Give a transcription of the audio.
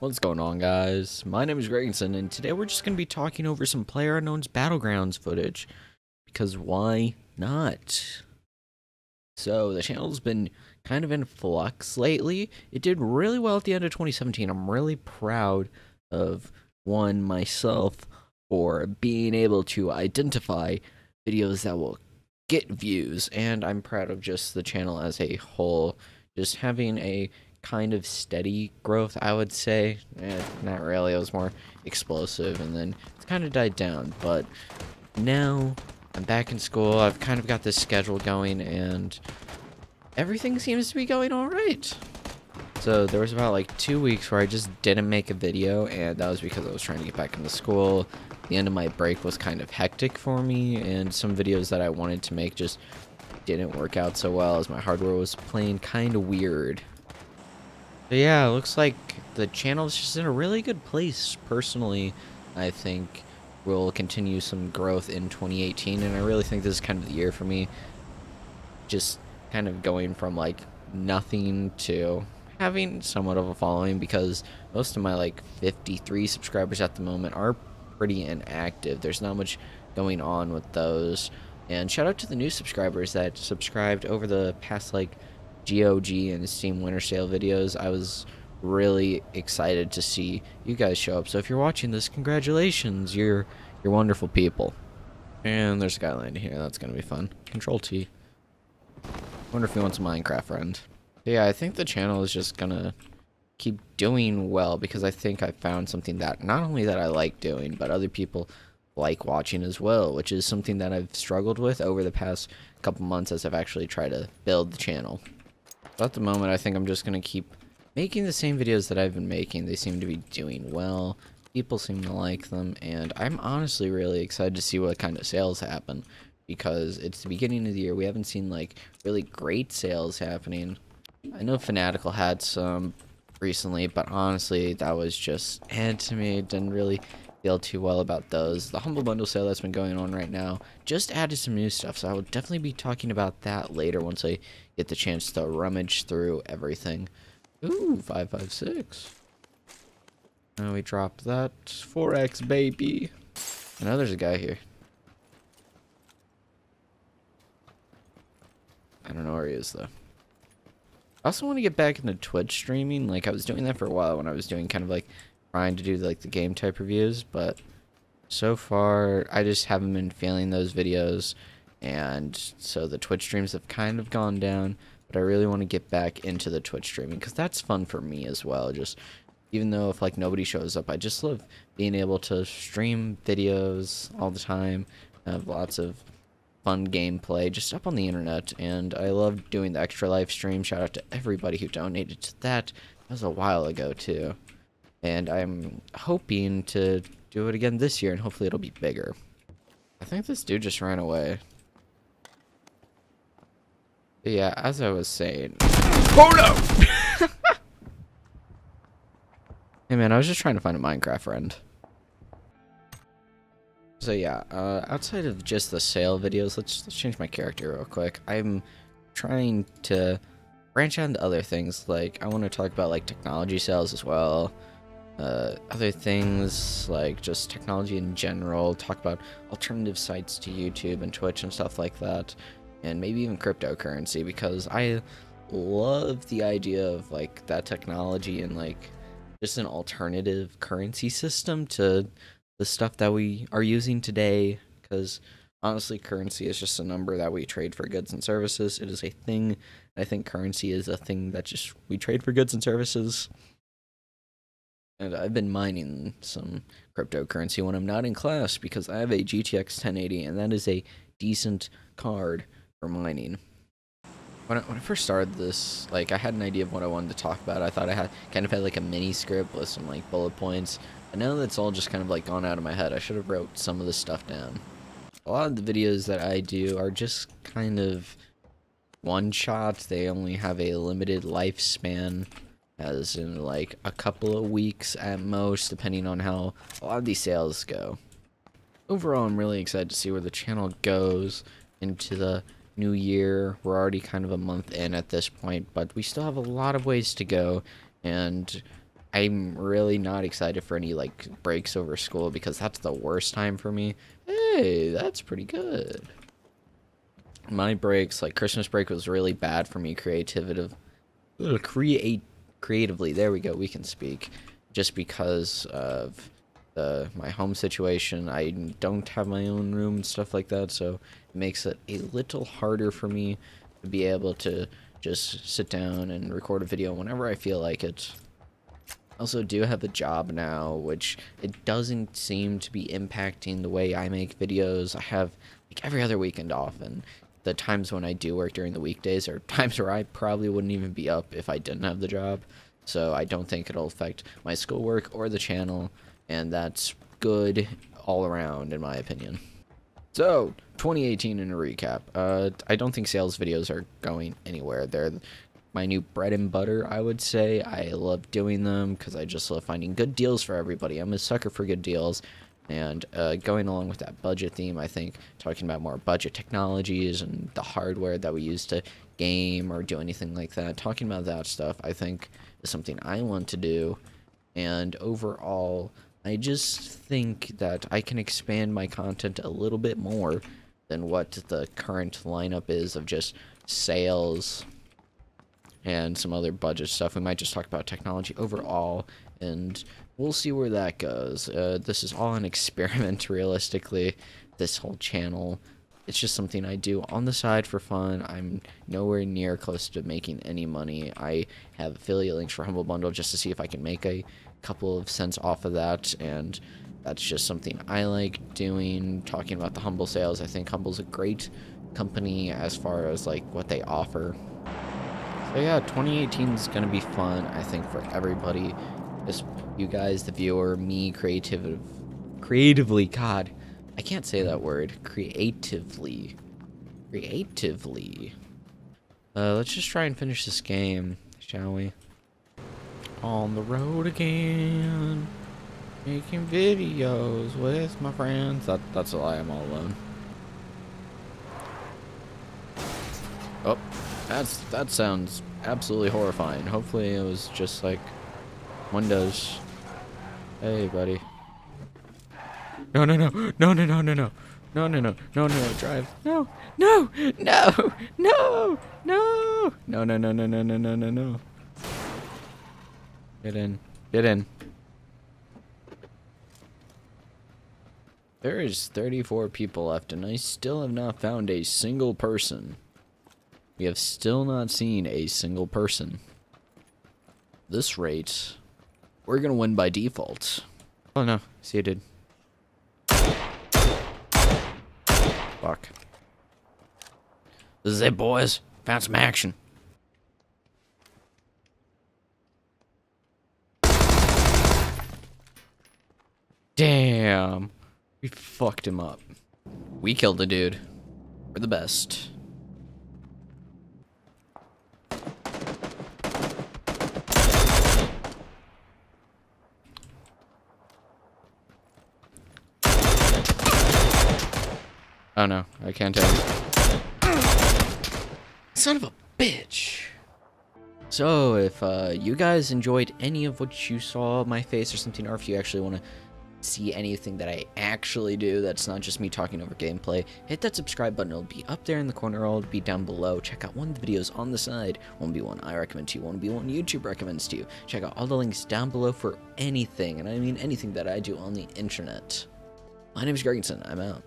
What's going on, guys? My name is gregandcin, and today we're just going to be talking over some PlayerUnknown's Battlegrounds footage. Because why not? So, the channel's been kind of in flux lately. It did really well at the end of 2017. I'm really proud of, one, myself for being able to identify videos that will get views, and I'm proud of just the channel as a whole. Just having a kind of steady growth, I would say. Eh, not really, it was more explosive, and then it's kind of died down. But now I'm back in school, I've kind of got this schedule going, and everything seems to be going alright. So there was about like two weeks where I just didn't make a video, and that was because I was trying to get back into school. The end of my break was kind of hectic for me, and some videos that I wanted to make just didn't work out so well as my hardware was playing kind of weird. But yeah, looks like the channel is just in a really good place. Personally, I think we'll continue some growth in 2018, and I really think this is kind of the year for me. Just kind of going from like nothing to having somewhat of a following because most of my like 53 subscribers at the moment are pretty inactive. There's not much going on with those. And shout out to the new subscribers that subscribed over the past like GOG and Steam Winter Sale videos. I was really excited to see you guys show up. So if you're watching this, congratulations. You're you're wonderful people. And there's a guy landing here. That's going to be fun. Control T. Wonder if he wants a Minecraft friend. Yeah, I think the channel is just to keep doing well because I think I found something that not only that I like doing, but other people like watching as well, which is something that I've struggled with over the past couple months as I've actually tried to build the channel. But at the moment, I think I'm just to keep making the same videos that I've been making. They seem to be doing well. People seem to like them, and I'm honestly really excited to see what kind of sales happen because it's the beginning of the year. We haven't seen like really great sales happening. I know Fanatical had some recently, but honestly, that was just and to me. Didn't really feel too well about those. The Humble Bundle sale that's been going on right now just added some new stuff, so I will definitely be talking about that later once I get the chance to rummage through everything. Ooh, 556. Now we drop that. 4x, baby. I know there's a guy here. I don't know where he is, though. I also want to get back into Twitch streaming. Like, I was doing that for a while when I was doing kind of like trying to do like the game type reviews, but so far I just haven't been feeling those videos. And so the Twitch streams have kind of gone down, but I really want to get back into the Twitch streaming because that's fun for me as well. Just even though if like nobody shows up, I just love being able to stream videos all the time, have lots of fun gameplay just up on the internet and I love doing the Extra Life stream. Shout out to everybody who donated to that. That was a while ago too. And I'm hoping to do it again this year and hopefully it'll be bigger. I think this dude just ran away. But yeah, as I was saying. Oh no! hey man, I was just trying to find a Minecraft friend. So yeah, uh, outside of just the sale videos, let's, let's change my character real quick. I'm trying to branch out into other things. Like, I want to talk about, like, technology sales as well. Uh, other things, like just technology in general. Talk about alternative sites to YouTube and Twitch and stuff like that. And maybe even cryptocurrency, because I love the idea of, like, that technology and, like, just an alternative currency system to the stuff that we are using today because honestly currency is just a number that we trade for goods and services. It is a thing i think currency is a thing that just we trade for goods and services. And i've been mining some cryptocurrency when i'm not in class because i have a gtx 1080 and that is a decent card for mining when I, when I first started this, like I had an idea of what I wanted to talk about. I thought I had kind of had like a mini script with some like bullet points I know that's all just kind of like gone out of my head. I should have wrote some of this stuff down. A lot of the videos that I do are just kind of one shots. They only have a limited lifespan, as in like a couple of weeks at most, depending on how a lot of these sales go. Overall, I'm really excited to see where the channel goes into the new year. We're already kind of a month in at this point, but we still have a lot of ways to go. And I'm really not excited for any like breaks over school because that's the worst time for me. Hey, that's pretty good. My breaks, like Christmas break, was really bad for me. Creativity, create creatively. There we go. We can speak, just because of the my home situation. I don't have my own room and stuff like that, so it makes it a little harder for me to be able to just sit down and record a video whenever I feel like it. I also do have a job now, which it doesn't seem to be impacting the way I make videos. I have like every other weekend off, and the times when I do work during the weekdays are times where I probably wouldn't even be up if I didn't have the job. So I don't think it'll affect my schoolwork or the channel and that's good all around in my opinion. So, 2018 in a recap. Uh, I don't think sales videos are going anywhere. They're my new bread and butter, I would say. I love doing them because I just love finding good deals for everybody. I'm a sucker for good deals. And uh, going along with that budget theme, I think talking about more budget technologies and the hardware that we use to game or do anything like that, talking about that stuff, I think is something I want to do. And overall, I just think that I can expand my content a little bit more than what the current lineup is of just sales and some other budget stuff. We might just talk about technology overall, and we'll see where that goes. Uh, this is all an experiment, realistically, this whole channel. It's just something I do on the side for fun. I'm nowhere near close to making any money. I have affiliate links for Humble Bundle just to see if I can make a couple of cents off of that and that's just something I like doing. Talking about the Humble sales I think Humble's a great company as far as like what they offer. So yeah 2018 is gonna be fun I think for everybody. Just you guys the viewer me creative creatively god I can't say that word creatively creatively. Uh, let's just try and finish this game shall we on the road again. Making videos with my friends. That, that's why I'm all alone. Oh, that's that sounds absolutely horrifying. Hopefully it was just like Windows. Hey, buddy. No, no, no, no, no, no, no, no. No, no, no, no, no, drive. No, no, no, no, no, no, no, no, no, no, no, no, no, no. Get in. Get in. There is 34 people left, and I still have not found a single person. We have still not seen a single person. This rate, we're gonna win by default. Oh no, see I did. Fuck. This is it, boys. Found some action. Damn. We fucked him up. We killed the dude. We're the best. Oh no, I can't tell you. Son of a bitch. So, if uh, you guys enjoyed any of what you saw my face or something, or if you actually want to see anything that I actually do that's not just me talking over gameplay, hit that subscribe button. It'll be up there in the corner or it'll be down below. Check out one of the videos on the side. One be one I recommend to you, one be one YouTube recommends to you. Check out all the links down below for anything, and I mean anything that I do on the internet. My name is gregandcin. I'm out.